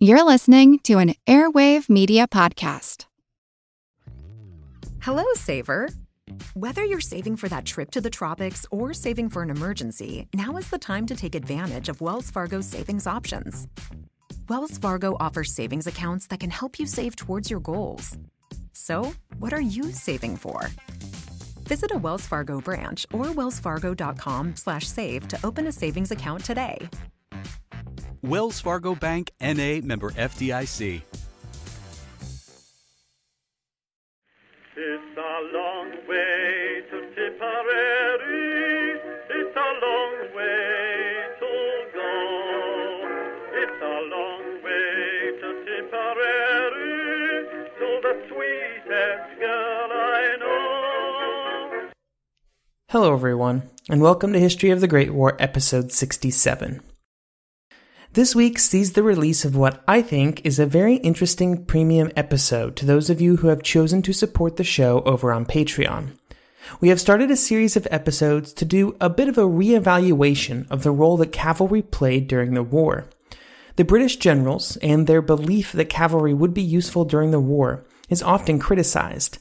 You're listening to an Airwave Media Podcast. Hello, Saver. Whether you're saving for that trip to the tropics or saving for an emergency, now is the time to take advantage of Wells Fargo's savings options. Wells Fargo offers savings accounts that can help you save towards your goals. So, what are you saving for? Visit a Wells Fargo branch or wellsfargo.com/save to open a savings account today. Wells Fargo Bank NA member FDIC. It's a long way to Tipperary. It's a long way to go. It's a long way to Tipperary to the sweetest girl I know. Hello, everyone, and welcome to History of the Great War, episode 67. This week sees the release of what I think is a very interesting premium episode to those of you who have chosen to support the show over on Patreon. We have started a series of episodes to do a bit of a reevaluation of the role that cavalry played during the war. The British generals and their belief that cavalry would be useful during the war is often criticized.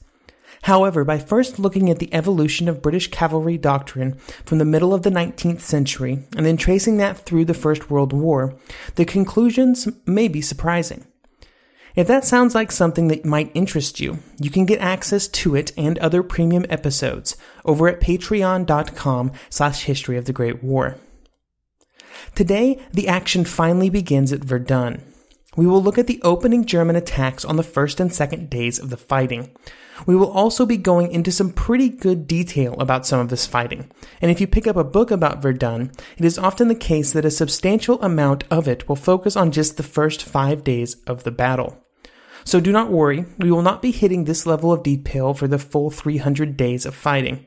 However, by first looking at the evolution of British cavalry doctrine from the middle of the 19th century and then tracing that through the First World War, the conclusions may be surprising. If that sounds like something that might interest you, you can get access to it and other premium episodes over at patreon.com slash history of the Great War. Today, the action finally begins at Verdun. We will look at the opening German attacks on the first and second days of the fighting. We will also be going into some pretty good detail about some of this fighting. And if you pick up a book about Verdun, it is often the case that a substantial amount of it will focus on just the first five days of the battle. So do not worry, we will not be hitting this level of detail for the full 300 days of fighting.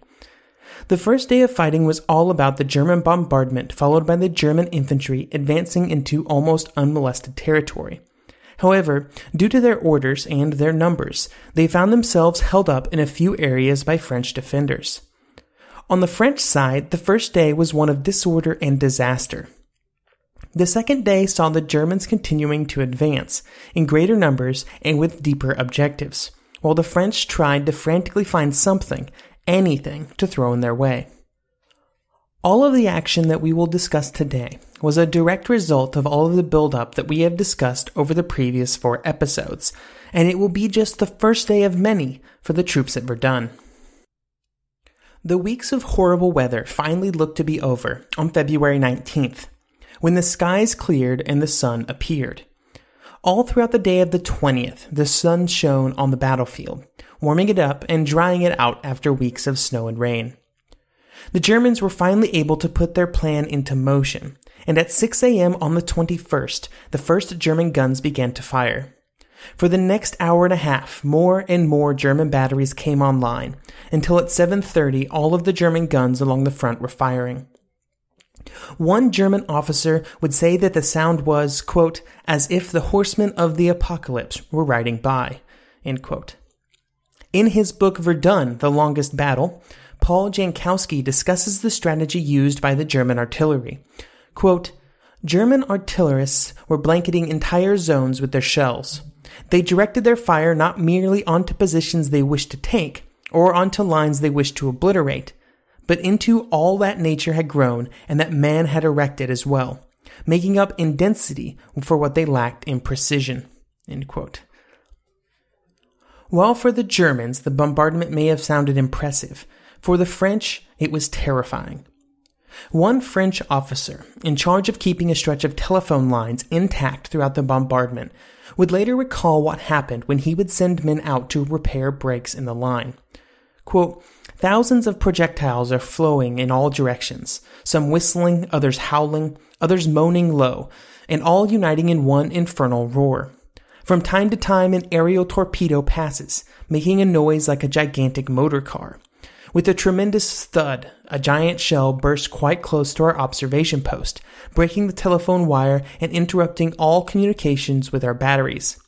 The first day of fighting was all about the German bombardment, followed by the German infantry advancing into almost unmolested territory. However, due to their orders and their numbers, they found themselves held up in a few areas by French defenders. On the French side, the first day was one of disorder and disaster. The second day saw the Germans continuing to advance, in greater numbers and with deeper objectives, while the French tried to frantically find something, anything, to throw in their way. All of the action that we will discuss today was a direct result of all of the buildup that we have discussed over the previous four episodes, and it will be just the first day of many for the troops at Verdun. The weeks of horrible weather finally looked to be over on February 19th, when the skies cleared and the sun appeared. All throughout the day of the 20th, the sun shone on the battlefield, warming it up and drying it out after weeks of snow and rain. The Germans were finally able to put their plan into motion, and at 6 a.m. on the 21st, the first German guns began to fire. For the next hour and a half, more and more German batteries came online, until at 7:30 all of the German guns along the front were firing. One German officer would say that the sound was, quote, as if the horsemen of the apocalypse were riding by, In his book Verdun, The Longest Battle, Paul Jankowski discusses the strategy used by the German artillery. Quote, German artillerists were blanketing entire zones with their shells. They directed their fire not merely onto positions they wished to take, or onto lines they wished to obliterate, but into all that nature had grown and that man had erected as well, making up in density for what they lacked in precision. While for the Germans the bombardment may have sounded impressive, for the French, it was terrifying. One French officer, in charge of keeping a stretch of telephone lines intact throughout the bombardment, would later recall what happened when he would send men out to repair breaks in the line. Quote, Thousands of projectiles are flowing in all directions, some whistling, others howling, others moaning low, and all uniting in one infernal roar. From time to time, an aerial torpedo passes, making a noise like a gigantic motor car. With a tremendous thud, a giant shell burst quite close to our observation post, breaking the telephone wire and interrupting all communications with our batteries.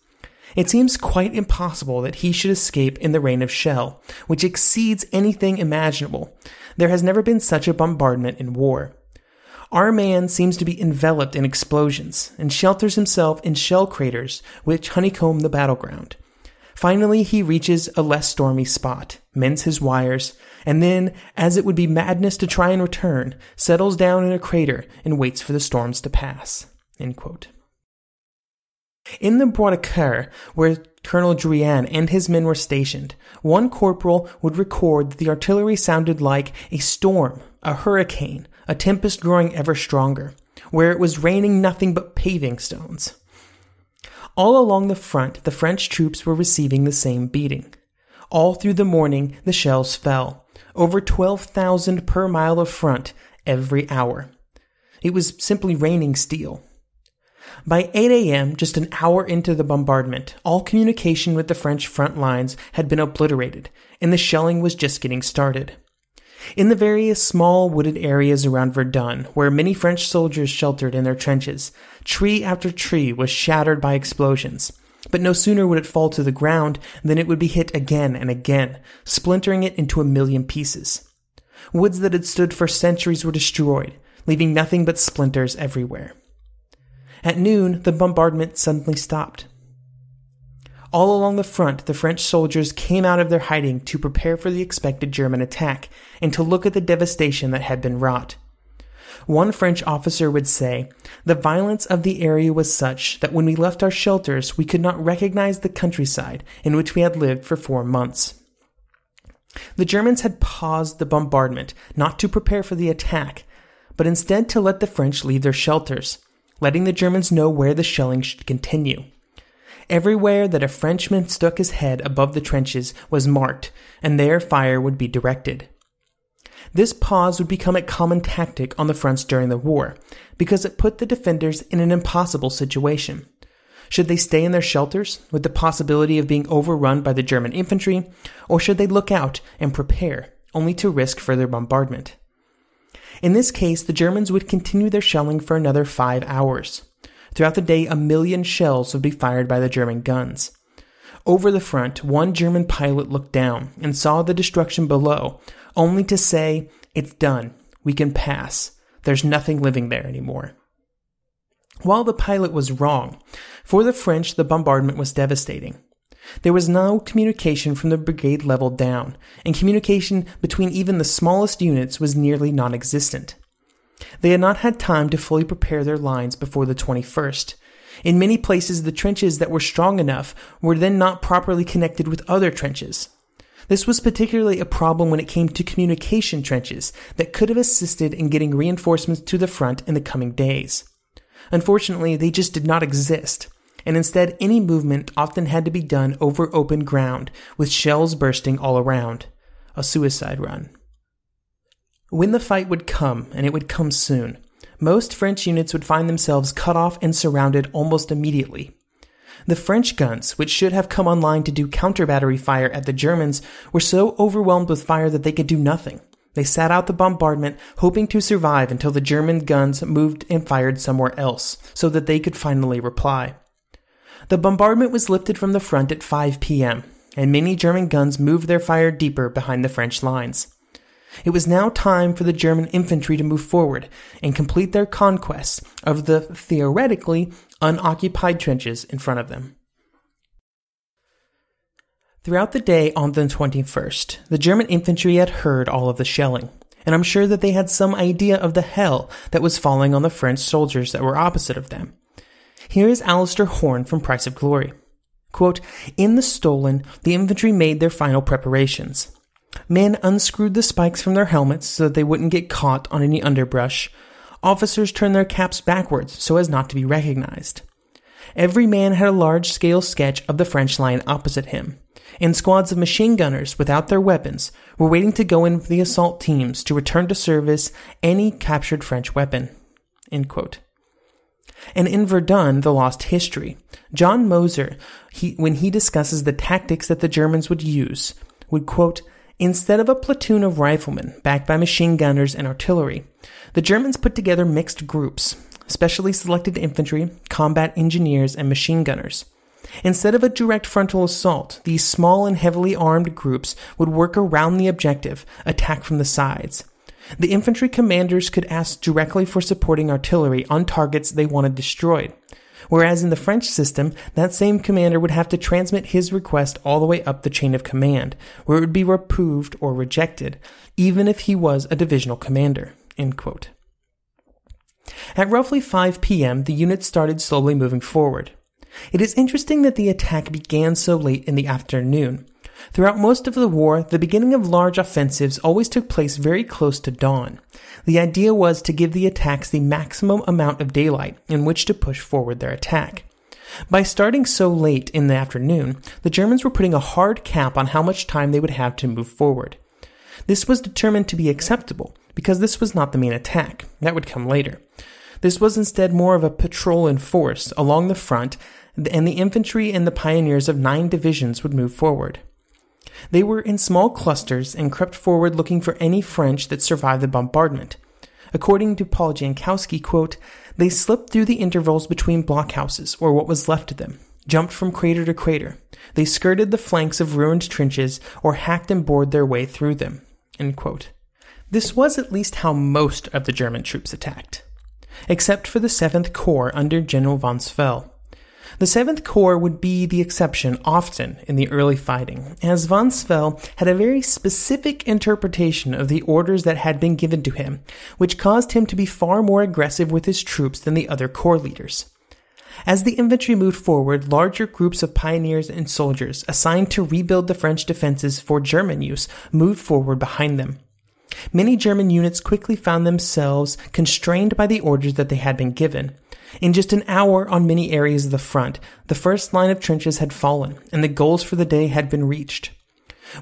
It seems quite impossible that he should escape in the rain of shell, which exceeds anything imaginable. There has never been such a bombardment in war. Our man seems to be enveloped in explosions and shelters himself in shell craters which honeycomb the battleground. Finally, he reaches a less stormy spot, mends his wires, and then, as it would be madness to try and return, settles down in a crater and waits for the storms to pass. In the Bois where Colonel Driant and his men were stationed, one corporal would record that the artillery sounded like a storm, a hurricane, a tempest growing ever stronger, where it was raining nothing but paving stones. All along the front, the French troops were receiving the same beating. All through the morning, the shells fell. Over 12,000 per mile of front every hour. It was simply raining steel. By 8 a.m., just an hour into the bombardment, all communication with the French front lines had been obliterated, and the shelling was just getting started. In the various small wooded areas around Verdun, where many French soldiers sheltered in their trenches, tree after tree was shattered by explosions. But no sooner would it fall to the ground than it would be hit again and again, splintering it into a million pieces. Woods that had stood for centuries were destroyed, leaving nothing but splinters everywhere. At noon, the bombardment suddenly stopped. All along the front, the French soldiers came out of their hiding to prepare for the expected German attack and to look at the devastation that had been wrought. One French officer would say, The violence of the area was such that when we left our shelters, we could not recognize the countryside in which we had lived for four months. The Germans had paused the bombardment not to prepare for the attack, but instead to let the French leave their shelters, letting the Germans know where the shelling should continue. Everywhere that a Frenchman stuck his head above the trenches was marked, and there fire would be directed. This pause would become a common tactic on the fronts during the war, because it put the defenders in an impossible situation. Should they stay in their shelters with the possibility of being overrun by the German infantry, or should they look out and prepare, only to risk further bombardment? In this case, the Germans would continue their shelling for another five hours. Throughout the day, a million shells would be fired by the German guns. Over the front, one German pilot looked down and saw the destruction below, only to say, It's done. We can pass. There's nothing living there anymore. While the pilot was wrong, for the French, the bombardment was devastating. There was no communication from the brigade level down, and communication between even the smallest units was nearly non existent. They had not had time to fully prepare their lines before the 21st. In many places, the trenches that were strong enough were then not properly connected with other trenches. This was particularly a problem when it came to communication trenches that could have assisted in getting reinforcements to the front in the coming days. Unfortunately, they just did not exist, and instead any movement often had to be done over open ground, with shells bursting all around. A suicide run. When the fight would come, and it would come soon, most French units would find themselves cut off and surrounded almost immediately. The French guns, which should have come online to do counter battery fire at the Germans, were so overwhelmed with fire that they could do nothing. They sat out the bombardment, hoping to survive until the German guns moved and fired somewhere else, so that they could finally reply. The bombardment was lifted from the front at 5 p.m., and many German guns moved their fire deeper behind the French lines. It was now time for the German infantry to move forward and complete their conquest of the theoretically unoccupied trenches in front of them. Throughout the day on the 21st, the German infantry had heard all of the shelling, and I'm sure that they had some idea of the hell that was falling on the French soldiers that were opposite of them. Here is Alistair Horne from Price of Glory. Quote, In the Stollen, the infantry made their final preparations. Men unscrewed the spikes from their helmets so that they wouldn't get caught on any underbrush. Officers turned their caps backwards so as not to be recognized. Every man had a large scale sketch of the French line opposite him, and squads of machine gunners without their weapons were waiting to go in with the assault teams to return to service any captured French weapon. And in Verdun, the lost history, John Mosier, he, when he discusses the tactics that the Germans would use, would quote, Instead of a platoon of riflemen backed by machine gunners and artillery, the Germans put together mixed groups, specially selected infantry, combat engineers, and machine gunners. Instead of a direct frontal assault, these small and heavily armed groups would work around the objective, attack from the sides. The infantry commanders could ask directly for supporting artillery on targets they wanted destroyed. Whereas in the French system, that same commander would have to transmit his request all the way up the chain of command, where it would be approved or rejected, even if he was a divisional commander. At roughly 5 p.m., the units started slowly moving forward. It is interesting that the attack began so late in the afternoon. Throughout most of the war, the beginning of large offensives always took place very close to dawn. The idea was to give the attacks the maximum amount of daylight in which to push forward their attack. By starting so late in the afternoon, the Germans were putting a hard cap on how much time they would have to move forward. This was determined to be acceptable because this was not the main attack. That would come later. This was instead more of a patrol in force along the front, and the infantry and the pioneers of nine divisions would move forward. They were in small clusters and crept forward looking for any French that survived the bombardment. According to Paul Jankowski, quote, they slipped through the intervals between blockhouses, or what was left of them, jumped from crater to crater. They skirted the flanks of ruined trenches, or hacked and bored their way through them. This was at least how most of the German troops attacked, except for the 7th Corps under General von Zwehl. The 7th Corps would be the exception often in the early fighting, as von Zwehl had a very specific interpretation of the orders that had been given to him, which caused him to be far more aggressive with his troops than the other corps leaders. As the infantry moved forward, larger groups of pioneers and soldiers assigned to rebuild the French defenses for German use moved forward behind them. Many German units quickly found themselves constrained by the orders that they had been given, in just an hour on many areas of the front, the first line of trenches had fallen, and the goals for the day had been reached.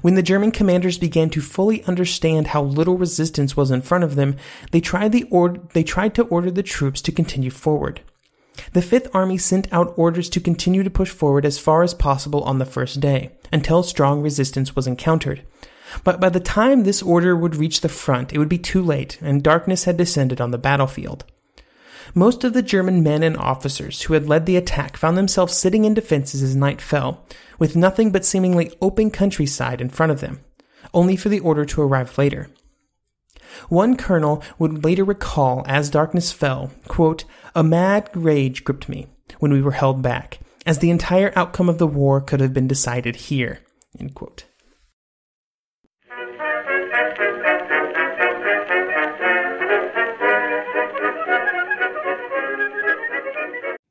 When the German commanders began to fully understand how little resistance was in front of them, they tried, the or- they tried to order the troops to continue forward. The Fifth Army sent out orders to continue to push forward as far as possible on the first day, until strong resistance was encountered. But by the time this order would reach the front, it would be too late, and darkness had descended on the battlefield. Most of the German men and officers who had led the attack found themselves sitting in defenses as night fell, with nothing but seemingly open countryside in front of them, only for the order to arrive later. One colonel would later recall as darkness fell, quote, a mad rage gripped me when we were held back, as the entire outcome of the war could have been decided here. End quote.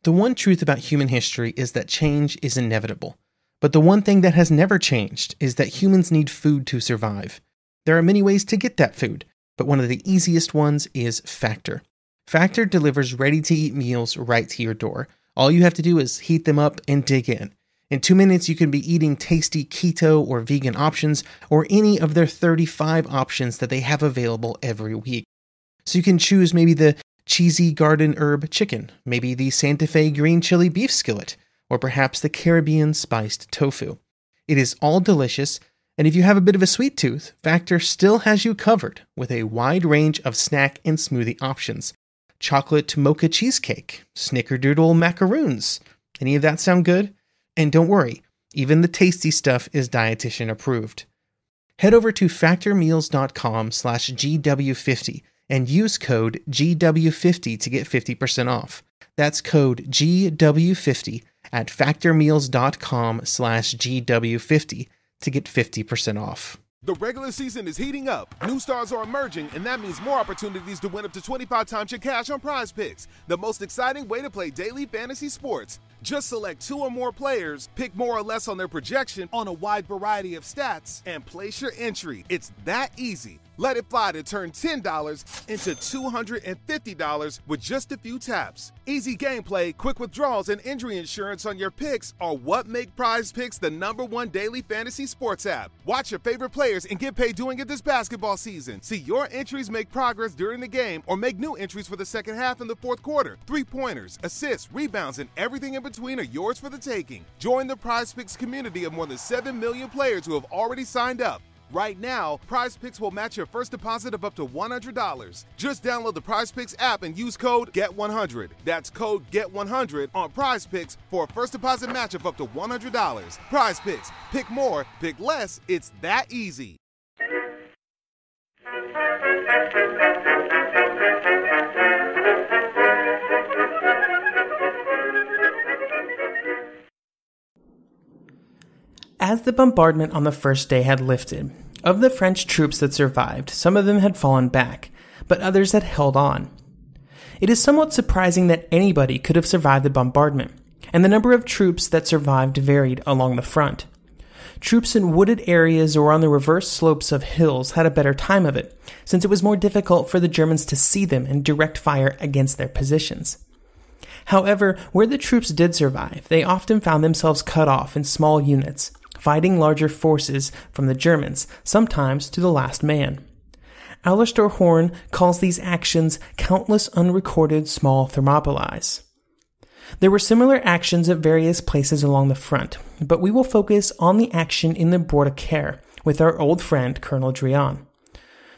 The one truth about human history is that change is inevitable. But the one thing that has never changed is that humans need food to survive. There are many ways to get that food, but one of the easiest ones is Factor. Factor delivers ready to eat meals right to your door. All you have to do is heat them up and dig in. In two minutes, you can be eating tasty keto or vegan options or any of their 35 options that they have available every week. So you can choose maybe the cheesy garden herb chicken, maybe the Santa Fe green chili beef skillet, or perhaps the Caribbean spiced tofu. It is all delicious, and if you have a bit of a sweet tooth, Factor still has you covered with a wide range of snack and smoothie options. Chocolate mocha cheesecake, snickerdoodle macaroons. Any of that sound good? And don't worry, even the tasty stuff is dietitian approved. Head over to factormeals.com slash GW50 and use code GW50 to get 50% off. That's code GW50 at factormeals.com slash GW50 to get 50% off. The regular season is heating up. New stars are emerging, and that means more opportunities to win up to 25 times your cash on prize picks. The most exciting way to play daily fantasy sports. Just select two or more players, pick more or less on their projection on a wide variety of stats, and place your entry. It's that easy. Let it fly to turn $10 into $250 with just a few taps. Easy gameplay, quick withdrawals, and injury insurance on your picks are what make Prize Picks the number one daily fantasy sports app. Watch your favorite players and get paid doing it this basketball season. See your entries make progress during the game or make new entries for the second half and the fourth quarter. Three pointers, assists, rebounds, and everything in between are yours for the taking. Join the Prize Picks community of more than 7 million players who have already signed up. Right now, Prize Picks will match your first deposit of up to $100. Just download the Prize Picks app and use code GET100. That's code GET100 on Prize Picks for a first deposit match of up to $100. Prize Picks. Pick more, pick less. It's that easy. As the bombardment on the first day had lifted, of the French troops that survived, some of them had fallen back, but others had held on. It is somewhat surprising that anybody could have survived the bombardment, and the number of troops that survived varied along the front. Troops in wooded areas or on the reverse slopes of hills had a better time of it, since it was more difficult for the Germans to see them and direct fire against their positions. However, where the troops did survive, they often found themselves cut off in small units, fighting larger forces from the Germans, sometimes to the last man. Alistair Horne calls these actions countless unrecorded small Thermopylae. There were similar actions at various places along the front, but we will focus on the action in the Bois des Caures with our old friend Colonel Driant.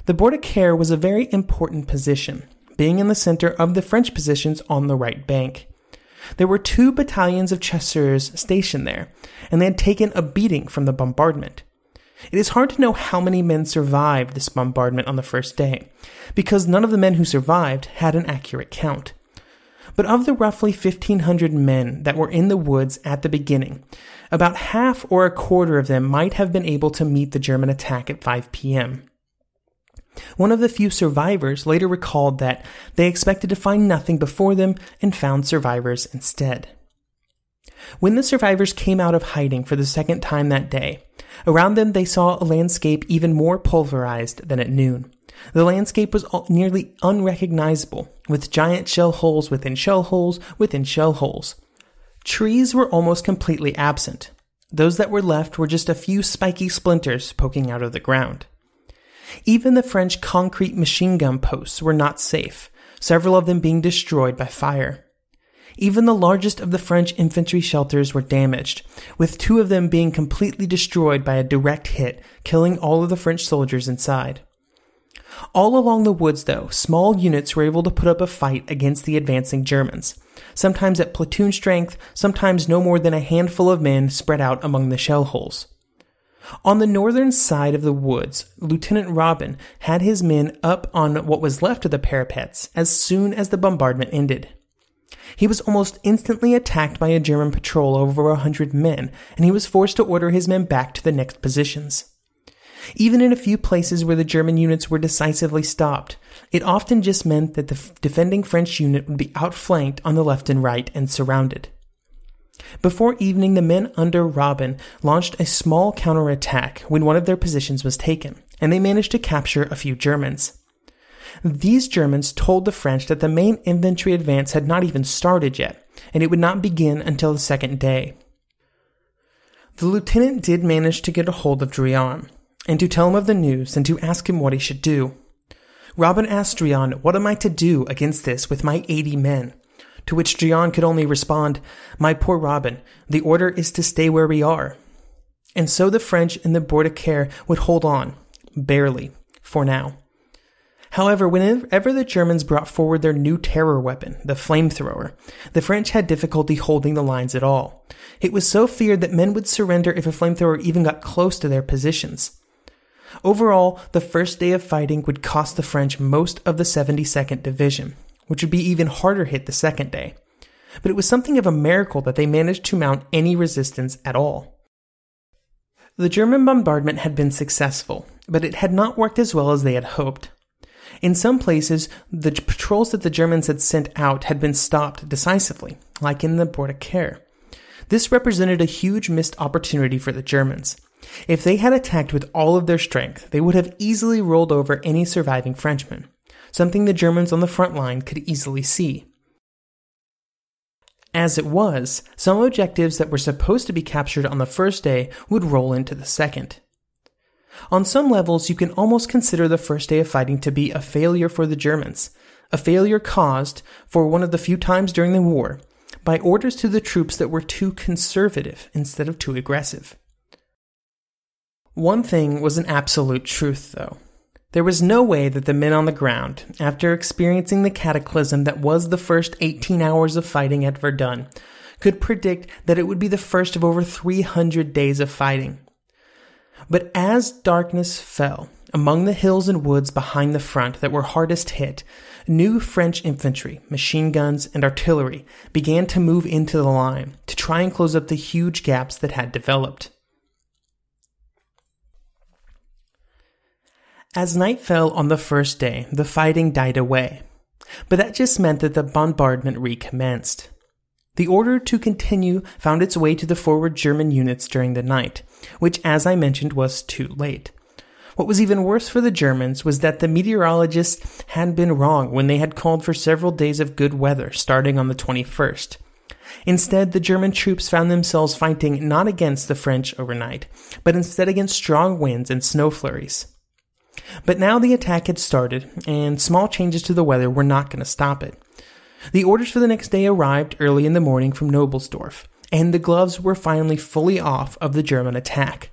The Bois des Caures was a very important position, being in the center of the French positions on the right bank. There were two battalions of chasseurs stationed there, and they had taken a beating from the bombardment. It is hard to know how many men survived this bombardment on the first day, because none of the men who survived had an accurate count. But of the roughly 1,500 men that were in the woods at the beginning, about half or a quarter of them might have been able to meet the German attack at 5 p.m. One of the few survivors later recalled that they expected to find nothing before them and found survivors instead. When the survivors came out of hiding for the second time that day, around them they saw a landscape even more pulverized than at noon. The landscape was nearly unrecognizable, with giant shell holes within shell holes within shell holes. Trees were almost completely absent. Those that were left were just a few spiky splinters poking out of the ground. Even the French concrete machine gun posts were not safe, several of them being destroyed by fire. Even the largest of the French infantry shelters were damaged, with two of them being completely destroyed by a direct hit, killing all of the French soldiers inside. All along the woods, though, small units were able to put up a fight against the advancing Germans, sometimes at platoon strength, sometimes no more than a handful of men spread out among the shell holes. On the northern side of the woods, Lieutenant Robin had his men up on what was left of the parapets as soon as the bombardment ended. He was almost instantly attacked by a German patrol of over a hundred men, and he was forced to order his men back to the next positions. Even in a few places where the German units were decisively stopped, it often just meant that the defending French unit would be outflanked on the left and right and surrounded. Before evening, the men under Robin launched a small counterattack when one of their positions was taken, and they managed to capture a few Germans. These Germans told the French that the main infantry advance had not even started yet, and it would not begin until the second day. The lieutenant did manage to get a hold of Driant, and to tell him of the news and to ask him what he should do. Robin asked Driant, What am I to do against this with my 80 men? To which Driant could only respond, My poor Robin, the order is to stay where we are. And so the French in the Bois des Caures would hold on, barely, for now. However, whenever the Germans brought forward their new terror weapon, the flamethrower, the French had difficulty holding the lines at all. It was so feared that men would surrender if a flamethrower even got close to their positions. Overall, the first day of fighting would cost the French most of the 72nd Division, which would be even harder hit the second day. But it was something of a miracle that they managed to mount any resistance at all. The German bombardment had been successful, but it had not worked as well as they had hoped. In some places, the patrols that the Germans had sent out had been stopped decisively, like in the Bois des Caures. This represented a huge missed opportunity for the Germans. If they had attacked with all of their strength, they would have easily rolled over any surviving Frenchmen, something the Germans on the front line could easily see. As it was, some objectives that were supposed to be captured on the first day would roll into the second. On some levels, you can almost consider the first day of fighting to be a failure for the Germans, a failure caused, for one of the few times during the war, by orders to the troops that were too conservative instead of too aggressive. One thing was an absolute truth, though. There was no way that the men on the ground, after experiencing the cataclysm that was the first 18 hours of fighting at Verdun, could predict that it would be the first of over 300 days of fighting. But as darkness fell among the hills and woods behind the front that were hardest hit, new French infantry, machine guns, and artillery began to move into the line to try and close up the huge gaps that had developed. As night fell on the first day, the fighting died away, but that just meant that the bombardment recommenced. The order to continue found its way to the forward German units during the night, which, as I mentioned, was too late. What was even worse for the Germans was that the meteorologists had been wrong when they had called for several days of good weather starting on the 21st. Instead, the German troops found themselves fighting not against the French overnight, but instead against strong winds and snow flurries. But now the attack had started, and small changes to the weather were not going to stop it. The orders for the next day arrived early in the morning from Knobelsdorff, and the gloves were finally fully off of the German attack.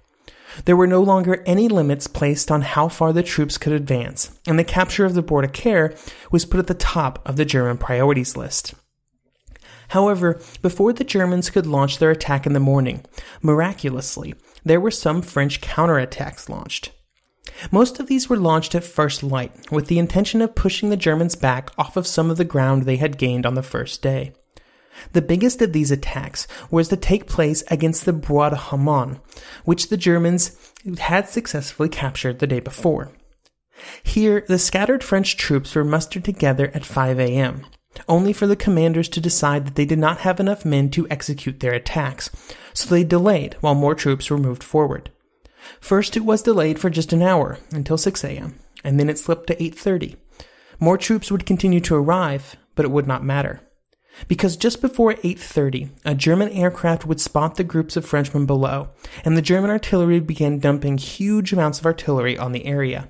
There were no longer any limits placed on how far the troops could advance, and the capture of the Bois des Caures was put at the top of the German priorities list. However, before the Germans could launch their attack in the morning, miraculously, there were some French counterattacks launched. Most of these were launched at first light, with the intention of pushing the Germans back off of some of the ground they had gained on the first day. The biggest of these attacks was to take place against the Bois de Haumont, which the Germans had successfully captured the day before. Here, the scattered French troops were mustered together at 5 a.m., only for the commanders to decide that they did not have enough men to execute their attacks, so they delayed while more troops were moved forward. First, it was delayed for just an hour until 6 a.m., and then it slipped to 8:30. More troops would continue to arrive, but it would not matter. Because just before 8:30, a German aircraft would spot the groups of Frenchmen below, and the German artillery began dumping huge amounts of artillery on the area.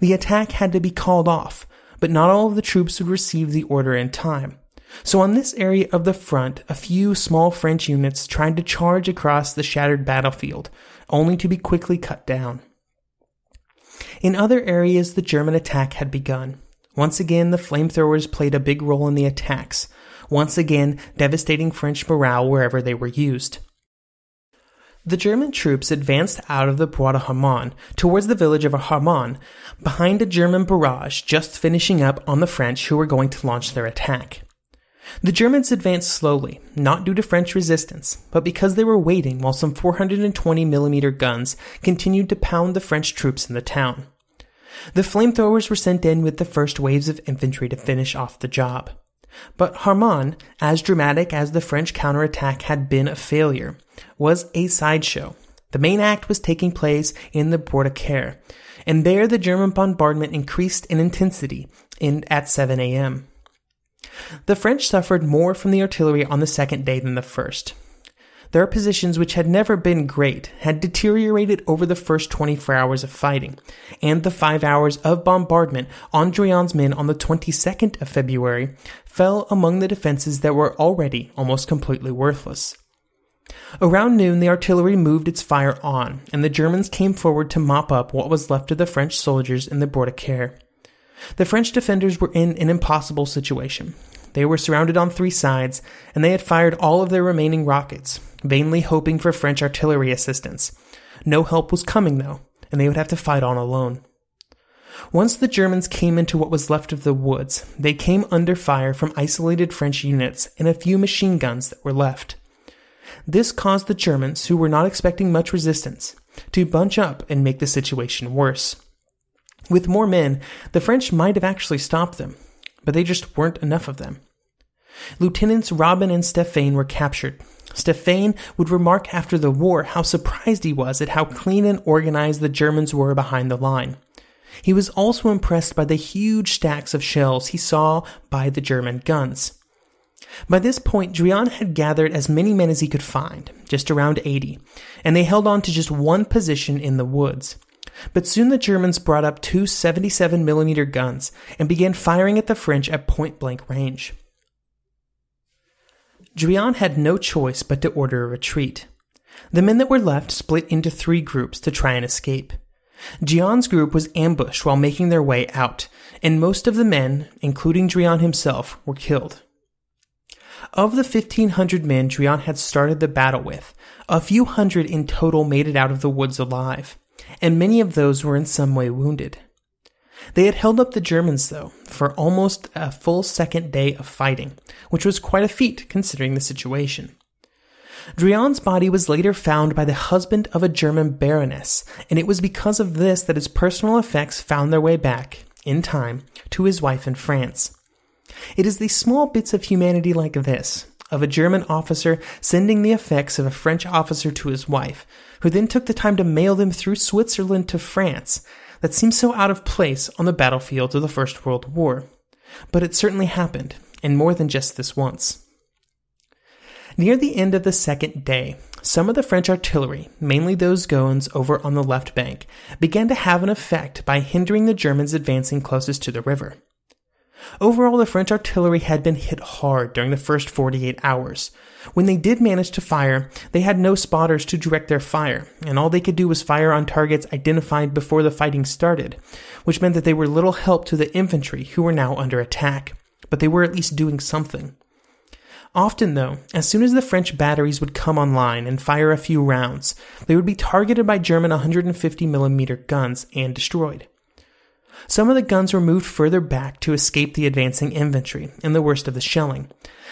The attack had to be called off, but not all of the troops would receive the order in time. So on this area of the front, a few small French units tried to charge across the shattered battlefield, only to be quickly cut down. In other areas, the German attack had begun. Once again, the flamethrowers played a big role in the attacks, once again devastating French morale wherever they were used. The German troops advanced out of the Bois de Haumont towards the village of Haumont, behind a German barrage just finishing up on the French who were going to launch their attack. The Germans advanced slowly, not due to French resistance, but because they were waiting while some 420mm guns continued to pound the French troops in the town. The flamethrowers were sent in with the first waves of infantry to finish off the job. But Haumont, as dramatic as the French counterattack had been a failure, was a sideshow. The main act was taking place in the Bois des Caures, and there the German bombardment increased in intensity in, at 7 a.m. The French suffered more from the artillery on the second day than the first. Their positions, which had never been great, had deteriorated over the first 24 hours of fighting, and the five hours of bombardment on Driant's men on the 22nd of February fell among the defenses that were already almost completely worthless. Around noon, the artillery moved its fire on, and the Germans came forward to mop up what was left of the French soldiers in the Bois des Caures. The French defenders were in an impossible situation. They were surrounded on three sides, and they had fired all of their remaining rockets, vainly hoping for French artillery assistance. No help was coming, though, and they would have to fight on alone. Once the Germans came into what was left of the woods, they came under fire from isolated French units and a few machine guns that were left. This caused the Germans, who were not expecting much resistance, to bunch up and make the situation worse. With more men, the French might have actually stopped them, but they just weren't enough of them. Lieutenants Robin and Stephane were captured. Stephane would remark after the war how surprised he was at how clean and organized the Germans were behind the line. He was also impressed by the huge stacks of shells he saw by the German guns. By this point, Driant had gathered as many men as he could find, just around 80, and they held on to just one position in the woods. But soon the Germans brought up two 77mm guns and began firing at the French at point blank range. Driant had no choice but to order a retreat. The men that were left split into three groups to try and escape. Jean's group was ambushed while making their way out, and most of the men, including Driant himself, were killed. Of the 1,500 men Driant had started the battle with, a few hundred in total made it out of the woods alive and many of those were in some way wounded. They had held up the Germans, though, for almost a full second day of fighting, which was quite a feat considering the situation. Driant's body was later found by the husband of a German baroness, and it was because of this that his personal effects found their way back, in time, to his wife in France. It is these small bits of humanity like this, of a German officer sending the effects of a French officer to his wife, who then took the time to mail them through Switzerland to France, that seems so out of place on the battlefields of the First World War. But it certainly happened, and more than just this once. Near the end of the second day, some of the French artillery, mainly those guns over on the left bank, began to have an effect by hindering the Germans advancing closest to the river. Overall, the French artillery had been hit hard during the first 48 hours. When they did manage to fire, they had no spotters to direct their fire, and all they could do was fire on targets identified before the fighting started, which meant that they were little help to the infantry who were now under attack. But they were at least doing something. Often, though, as soon as the French batteries would come online and fire a few rounds, they would be targeted by German 150mm guns and destroyed. Some of the guns were moved further back to escape the advancing infantry and the worst of the shelling,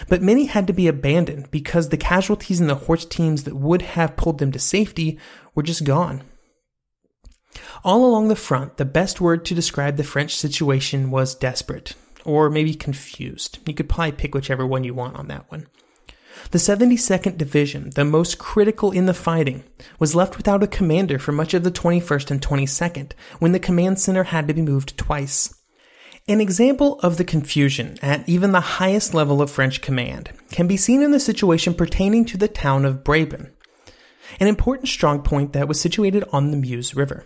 but many had to be abandoned because the casualties in the horse teams that would have pulled them to safety were just gone. All along the front, the best word to describe the French situation was desperate, or maybe confused. You could probably pick whichever one you want on that one. The 72nd Division, the most critical in the fighting, was left without a commander for much of the 21st and 22nd, when the command center had to be moved twice. An example of the confusion at even the highest level of French command can be seen in the situation pertaining to the town of Brabant, an important strong point that was situated on the Meuse River.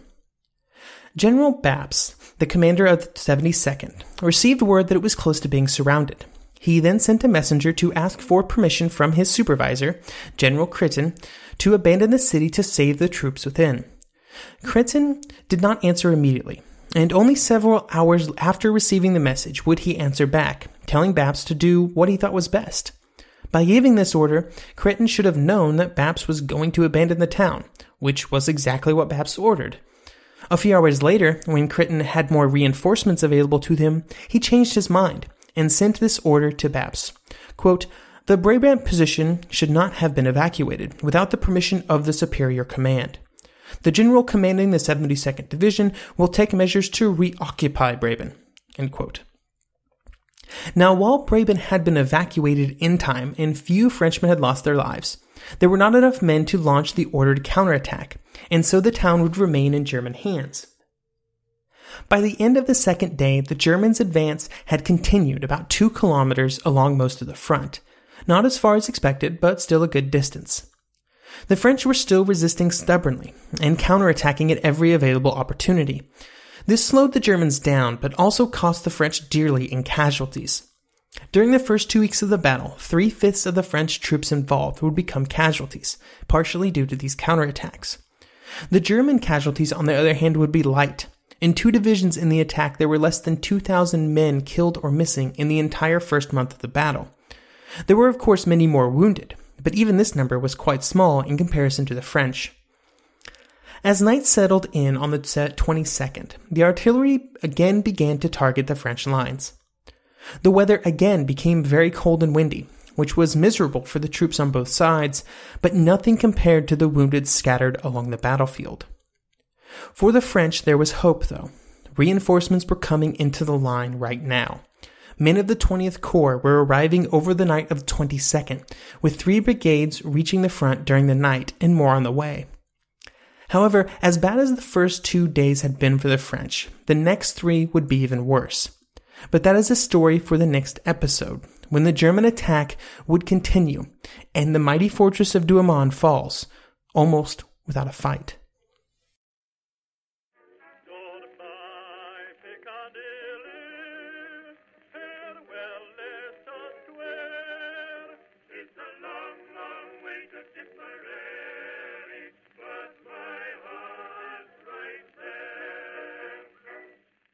General Bapst, the commander of the 72nd, received word that it was close to being surrounded. He then sent a messenger to ask for permission from his supervisor, General Chrétien, to abandon the city to save the troops within. Chrétien did not answer immediately, and only several hours after receiving the message would he answer back, telling Bapst to do what he thought was best. By giving this order, Chrétien should have known that Bapst was going to abandon the town, which was exactly what Bapst ordered. A few hours later, when Chrétien had more reinforcements available to him, he changed his mind and sent this order to Bapst. Quote, the Brabant position should not have been evacuated without the permission of the superior command. The general commanding the 72nd Division will take measures to reoccupy Brabant. Now, while Brabant had been evacuated in time and few Frenchmen had lost their lives, there were not enough men to launch the ordered counterattack, and so the town would remain in German hands. By the end of the second day, the Germans' advance had continued about two kilometers along most of the front. Not as far as expected, but still a good distance. The French were still resisting stubbornly and counterattacking at every available opportunity. This slowed the Germans down, but also cost the French dearly in casualties. During the first two weeks of the battle, three fifths of the French troops involved would become casualties, partially due to these counterattacks. The German casualties, on the other hand, would be light, in two divisions in the attack, there were less than 2,000 men killed or missing in the entire first month of the battle. There were, of course, many more wounded, but even this number was quite small in comparison to the French. As night settled in on the 22nd, the artillery again began to target the French lines. The weather again became very cold and windy, which was miserable for the troops on both sides, but nothing compared to the wounded scattered along the battlefield. For the French, there was hope, though. Reinforcements were coming into the line right now. Men of the 20th Corps were arriving over the night of the 22nd, with three brigades reaching the front during the night and more on the way. However, as bad as the first two days had been for the French, the next three would be even worse. But that is a story for the next episode, when the German attack would continue and the mighty fortress of Douaumont falls, almost without a fight.